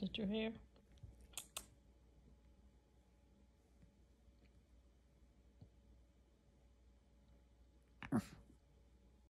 Did your hair?